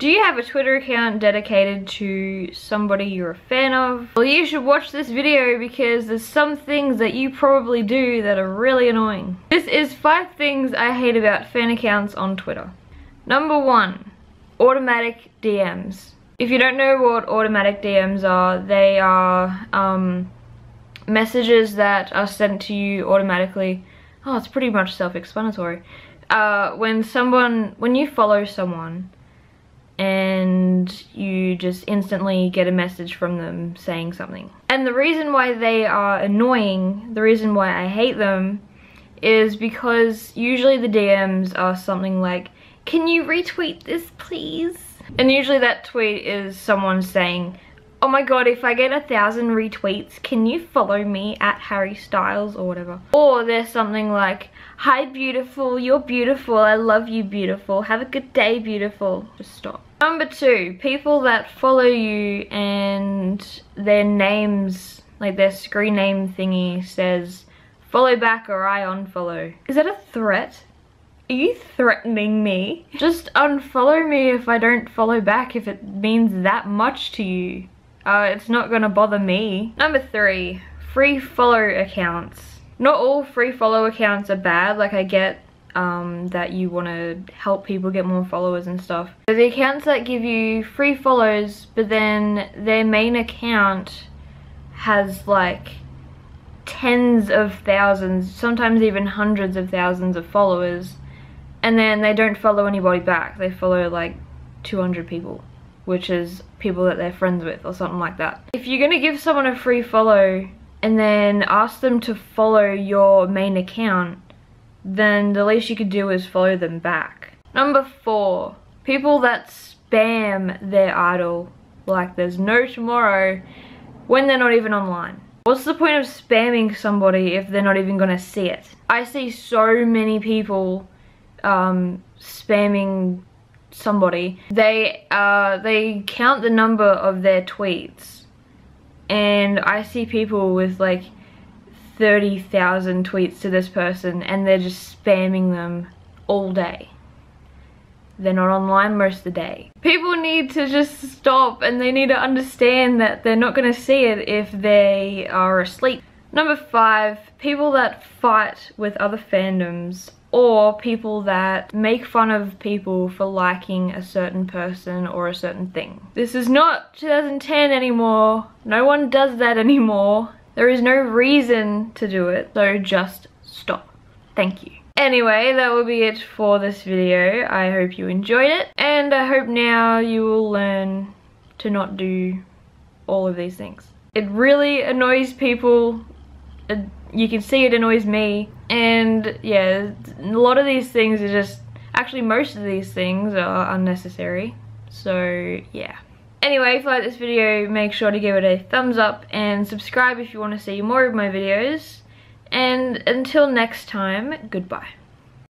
Do you have a Twitter account dedicated to somebody you're a fan of? Well, you should watch this video because there's some things that you probably do that are really annoying. This is five things I hate about fan accounts on Twitter. Number one, automatic DMs. If you don't know what automatic DMs are, they are um, messages that are sent to you automatically. Oh, it's pretty much self-explanatory. Uh, when someone, when you follow someone, and you just instantly get a message from them saying something. And the reason why they are annoying, the reason why I hate them, is because usually the DMs are something like, can you retweet this please? And usually that tweet is someone saying, oh my god, if I get a thousand retweets, can you follow me at Harry Styles or whatever? Or there's something like, hi beautiful, you're beautiful, I love you beautiful, have a good day beautiful. Just stop. Number two, people that follow you and their names, like their screen name thingy says, follow back or I unfollow. Is that a threat? Are you threatening me? Just unfollow me if I don't follow back if it means that much to you. Uh, it's not gonna bother me. Number three, free follow accounts. Not all free follow accounts are bad, like I get um, that you want to help people get more followers and stuff. So the accounts that give you free follows, but then their main account has like tens of thousands, sometimes even hundreds of thousands of followers, and then they don't follow anybody back. They follow like 200 people, which is people that they're friends with or something like that. If you're gonna give someone a free follow and then ask them to follow your main account, then the least you could do is follow them back. Number four, people that spam their idol like there's no tomorrow when they're not even online. What's the point of spamming somebody if they're not even gonna see it? I see so many people um, spamming somebody. They uh, they count the number of their tweets and I see people with like 30,000 tweets to this person and they're just spamming them all day. They're not online most of the day. People need to just stop and they need to understand that they're not going to see it if they are asleep. Number five, people that fight with other fandoms or people that make fun of people for liking a certain person or a certain thing. This is not 2010 anymore. No one does that anymore. There is no reason to do it, so just stop. Thank you. Anyway, that will be it for this video. I hope you enjoyed it, and I hope now you will learn to not do all of these things. It really annoys people. you can see it annoys me, and yeah, a lot of these things are just, actually most of these things are unnecessary. So yeah. Anyway, if you like this video, make sure to give it a thumbs up and subscribe if you want to see more of my videos. And until next time, goodbye.